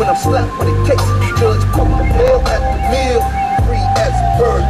when I'm slapped with a case. Judge put my bill at the meal. Free as bird,